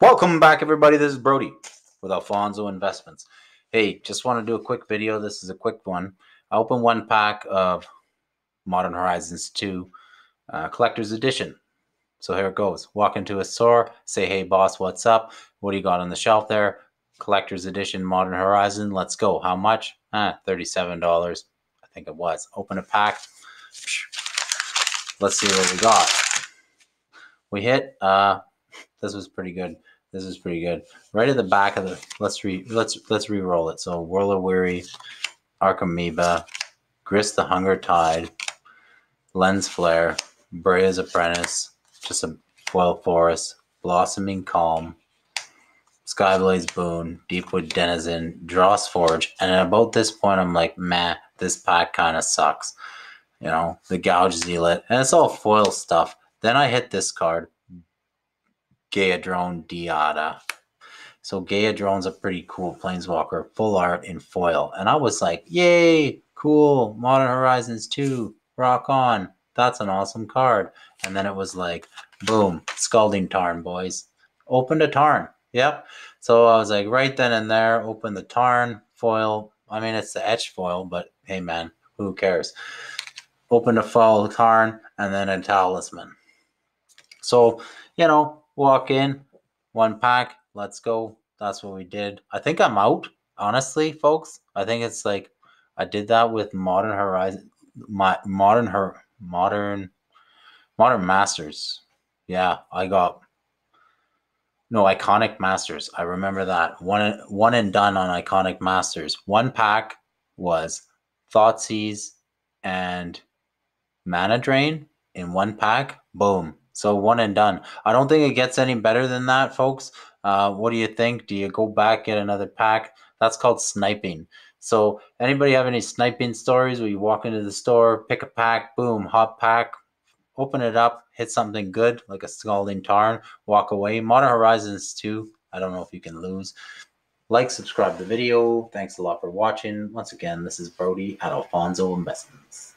Welcome back, everybody. This is Brody with Alphonso Investments. Hey, just want to do a quick video. This is a quick one. I opened one pack of Modern Horizons 2 uh, Collector's Edition. So here it goes. Walk into a store, say, hey, boss, what's up? What do you got on the shelf there? Collector's Edition Modern Horizon. Let's go. How much? Ah, $37. I think it was. Open a pack. Let's see what we got. We hit, uh, this was pretty good. This is pretty good. Right at the back of the let's re let's let's re-roll it. So Whirler Weary, Archimeeba, Grist the Hunger Tide, Lens Flare, Breya's Apprentice, just a foil forest, Blossoming Calm, Skyblade's Boon, Deepwood Denizen, Dross Forge, and at about this point I'm like, man, this pack kind of sucks. You know, the Gouge Zealot, and it's all foil stuff. Then I hit this card, Geyadrone Dihada. So Geyadrone's a pretty cool planeswalker, full art in foil. And I was like, yay, cool, Modern Horizons 2, rock on. That's an awesome card. And then it was like, boom, Scalding Tarn, boys. Opened a Tarn. Yep. So I was like, right then and there, open the Tarn foil. I mean, it's the etch foil, but hey, man, who cares? Open a foil Tarn and then a Talisman. So, you know, walk in, one pack, let's go. That's what we did. I think I'm out, honestly, folks. I think it's like I did that with Modern Horizon, my modern her modern modern masters. Yeah, I got no iconic masters. I remember that one one and done on iconic masters. One pack was Thoughtseize and Mana Drain in one pack. Boom, so one and done. I don't think it gets any better than that, folks. Uh, what do you think? Do you go back get another pack? That's called sniping. So anybody have any sniping stories where you walk into the store, pick a pack, boom, hot pack, open it up, hit something good like a scalding tarn, walk away. Modern Horizons 2. I don't know if you can lose. Like, subscribe the video. Thanks a lot for watching. Once again, this is Brody at Alphonso Investments.